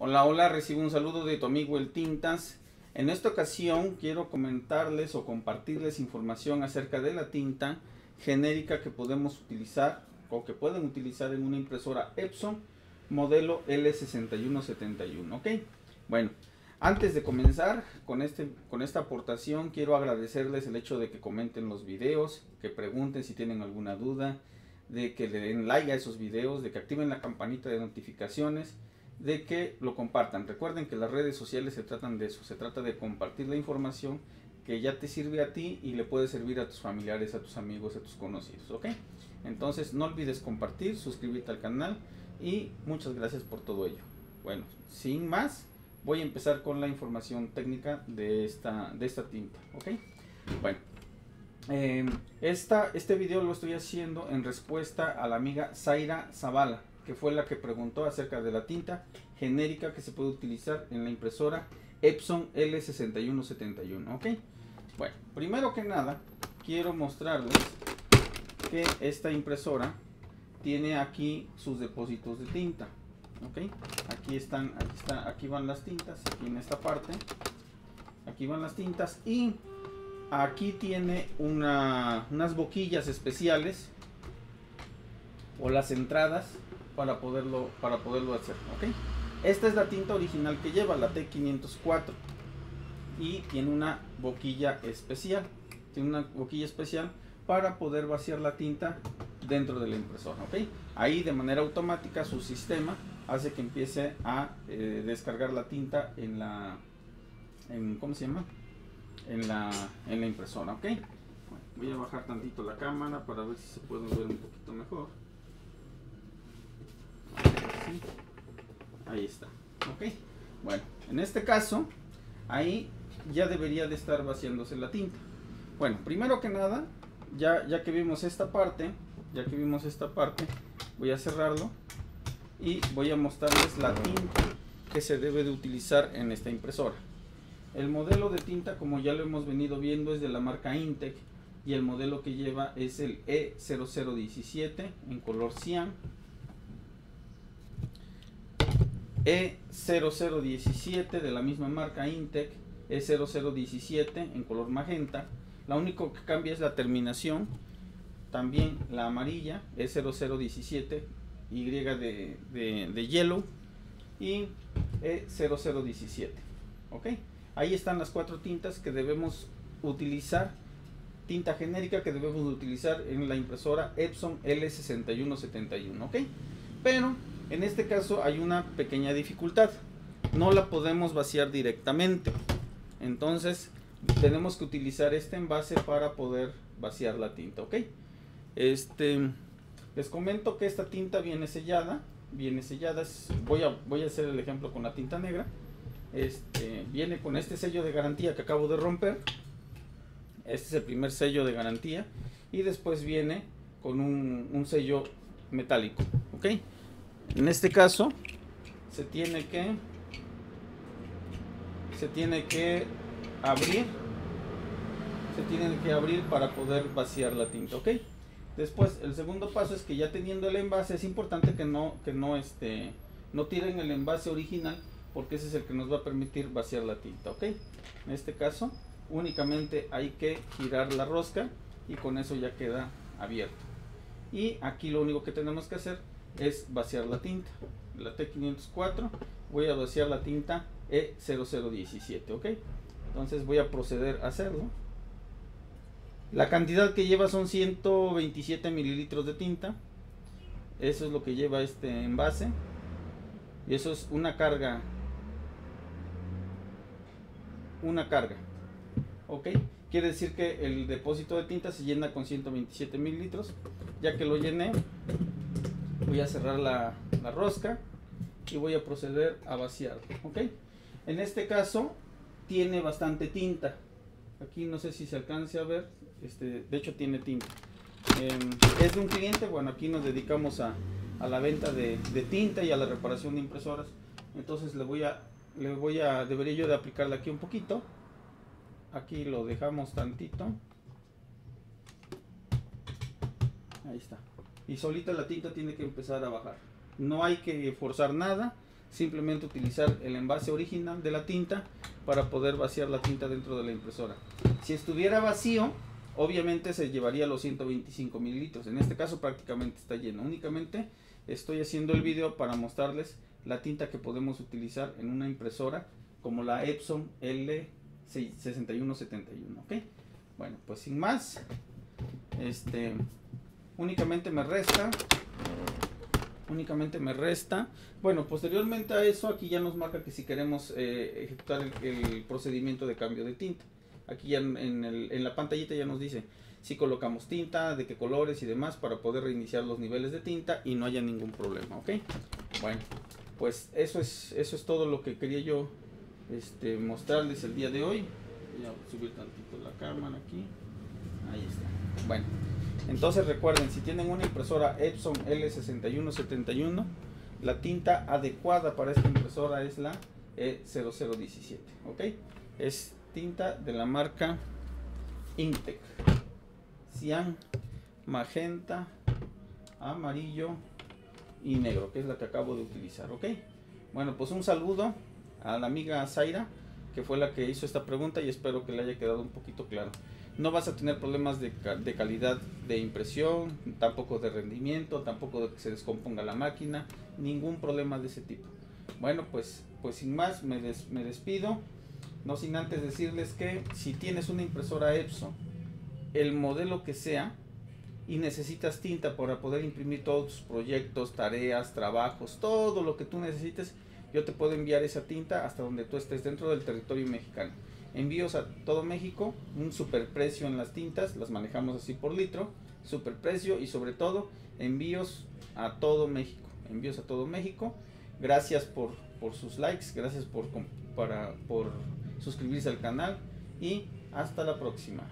Hola, hola, recibo un saludo de tu amigo el Tintas. En esta ocasión quiero comentarles o compartirles información acerca de la tinta genérica que podemos utilizar o que pueden utilizar en una impresora Epson modelo L6171, ¿ok? Bueno, antes de comenzar con, este, con esta aportación quiero agradecerles el hecho de que comenten los videos, que pregunten si tienen alguna duda, de que le den like a esos videos, de que activen la campanita de notificaciones de que lo compartan. Recuerden que las redes sociales se tratan de eso, se trata de compartir la información que ya te sirve a ti y le puede servir a tus familiares, a tus amigos, a tus conocidos, ¿ok? Entonces no olvides compartir, suscribirte al canal y muchas gracias por todo ello. Bueno, sin más, voy a empezar con la información técnica de esta, de esta tinta, ¿ok? Bueno, eh, esta, este video lo estoy haciendo en respuesta a la amiga Zaira Zavala que fue la que preguntó acerca de la tinta genérica que se puede utilizar en la impresora Epson L6171. ¿Ok? Bueno, primero que nada, quiero mostrarles que esta impresora tiene aquí sus depósitos de tinta. ¿Ok? Aquí están, aquí, van las tintas, aquí en esta parte. Aquí van las tintas y aquí tiene una, unas boquillas especiales o las entradas para poderlo, para poderlo hacer. ¿ok? Esta es la tinta original que lleva, la T504. Y tiene una boquilla especial. Tiene una boquilla especial para poder vaciar la tinta dentro de la impresora. ¿ok? Ahí de manera automática su sistema hace que empiece a eh, descargar la tinta en la... ¿Cómo se llama? En la, en la impresora. ¿ok? voy a bajar tantito la cámara para ver si se puede ver un poquito mejor. Ahí está. Ok. Bueno, en este caso, ahí ya debería de estar vaciándose la tinta. Bueno, primero que nada, ya, ya que vimos esta parte, ya que vimos esta parte, voy a cerrarlo y voy a mostrarles la tinta que se debe de utilizar en esta impresora. El modelo de tinta, como ya lo hemos venido viendo, es de la marca Intec y el modelo que lleva es el E0017 en color cian E0017 de la misma marca Intec, E0017 en color magenta. La único que cambia es la terminación. También la amarilla, E0017, Y de, de, de yellow y E0017. ¿Ok? Ahí están las cuatro tintas que debemos utilizar. Tinta genérica que debemos utilizar en la impresora Epson L6171. ¿Ok? Pero en este caso hay una pequeña dificultad. No la podemos vaciar directamente. Entonces tenemos que utilizar este envase para poder vaciar la tinta, ¿ok? Este, les comento que esta tinta viene sellada. Viene sellada. Voy a, voy a hacer el ejemplo con la tinta negra. Este, viene con este sello de garantía que acabo de romper. Este es el primer sello de garantía. Y después viene con un, un sello metálico, ¿ok? En este caso, se tiene que se tiene que abrir se tiene que abrir para poder vaciar la tinta, ¿ok? Después, el segundo paso es que ya teniendo el envase, es importante que no, que no, este, no tiren el envase original, porque ese es el que nos va a permitir vaciar la tinta, ¿ok? En este caso, únicamente hay que girar la rosca y con eso ya queda abierto. Y aquí lo único que tenemos que hacer es vaciar la tinta. La T504 voy a vaciar la tinta E0017, ¿ok? Entonces voy a proceder a hacerlo. La cantidad que lleva son 127 mililitros de tinta. Eso es lo que lleva este envase. Y eso es una carga. Una carga. ¿Ok? Quiere decir que el depósito de tinta se llena con 127 mililitros. Ya que lo llené, voy a cerrar la, rosca y voy a proceder a vaciar ok en este caso tiene bastante tinta. Aquí no sé si se alcance a ver este de hecho tiene tinta. Em, es de un cliente bueno aquí nos dedicamos a, la venta de, tinta y a la reparación de impresoras. Entonces le voy a le voy a debería yo de aplicarle aquí un poquito. Aquí lo dejamos tantito. Ahí está y solita la tinta tiene que empezar a bajar. No hay que forzar nada, simplemente utilizar el envase original de la tinta para poder vaciar la tinta dentro de la impresora. Si estuviera vacío, obviamente se llevaría los 125 mililitros. En este caso prácticamente está lleno. Únicamente estoy haciendo el video para mostrarles la tinta que podemos utilizar en una impresora como la Epson L6171. ¿ok? Bueno, pues sin más, este, únicamente me resta únicamente me resta. Bueno posteriormente a eso aquí ya nos marca que si queremos eh, ejecutar el, procedimiento de cambio de tinta. Aquí ya en, la pantallita ya nos dice si colocamos tinta de qué colores y demás para poder reiniciar los niveles de tinta y no haya ningún problema ok bueno pues eso es eso es todo lo que quería yo este, mostrarles el día de hoy. Voy a subir tantito la cámara aquí. Ahí está. Bueno entonces recuerden, si tienen una impresora Epson L6171, la tinta adecuada para esta impresora es la E0017, ¿ok? Es tinta de la marca Intec. Cian, magenta, amarillo y negro, que es la que acabo de utilizar, ¿ok? Bueno, pues un saludo a la amiga Zaira, que fue la que hizo esta pregunta y espero que le haya quedado un poquito claro no vas a tener problemas de, calidad de impresión, tampoco de rendimiento, tampoco de que se descomponga la máquina, ningún problema de ese tipo. Bueno, pues, pues sin más me, me despido, no sin antes decirles que si tienes una impresora Epson, el modelo que sea, y necesitas tinta para poder imprimir todos tus proyectos, tareas, trabajos, todo lo que tú necesites, yo te puedo enviar esa tinta hasta donde tú estés dentro del territorio mexicano envíos a todo México, un superprecio en las tintas, las manejamos así por litro, superprecio y sobre todo envíos a todo México, envíos a todo México. Gracias por, por sus likes, gracias por, para, por suscribirse al canal y hasta la próxima.